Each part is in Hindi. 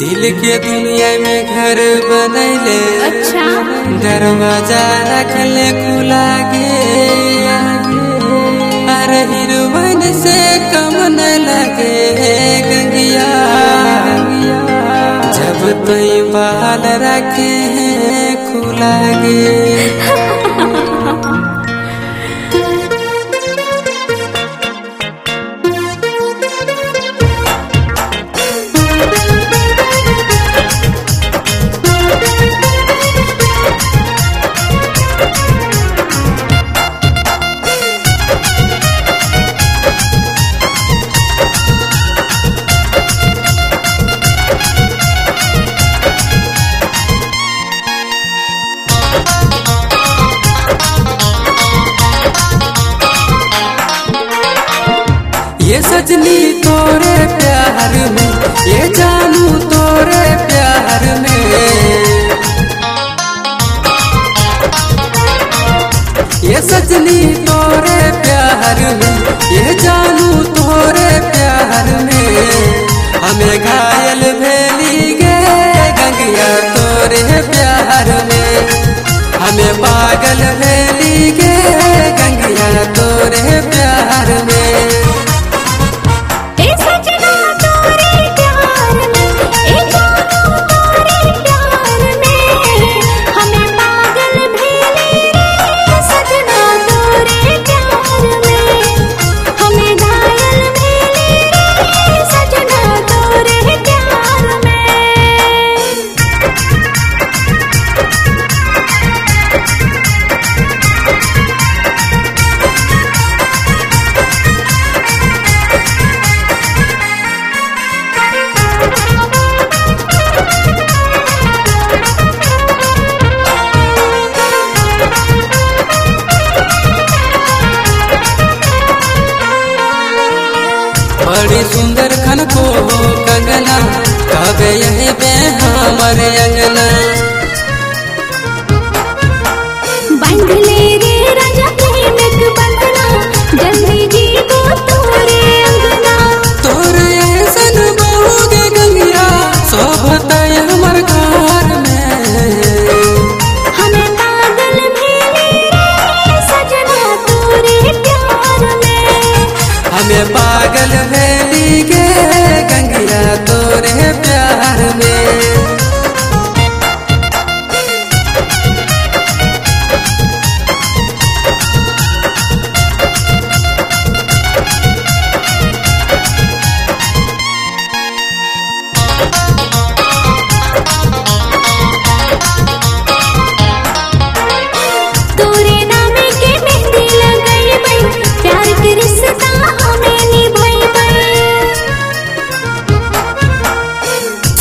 दिल के दुनिया में घर बनैले अच्छा। दरवाज़ा रखले खुला गे अरे हिरवन से कम न लगे गंगिया। जब तुई बाल रखे हैं खुला गे। सजनी तोरे प्यार में, ये जानू तोरे प्यार में। ये सजनी तोरे प्यार में, ये बड़ी सुंदर खन को कंगना। कबे यही बे हमारे अंगना। बाँध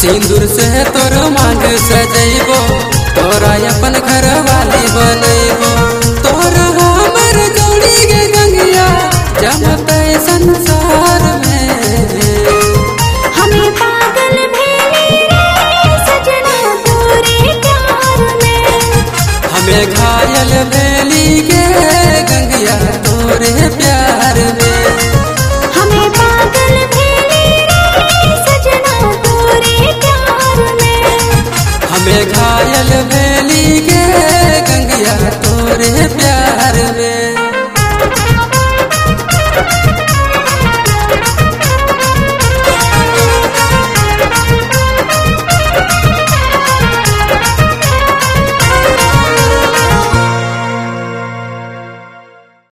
सिंदूर से तोर मांग सजैबो तोरा अपन घर वाली बनैबो तोर हमर जोड़ी गे गंगिया जमते संसार में। हमें पागल भेले सजना तोरे प्यार में। हमें घायल भेली प्यार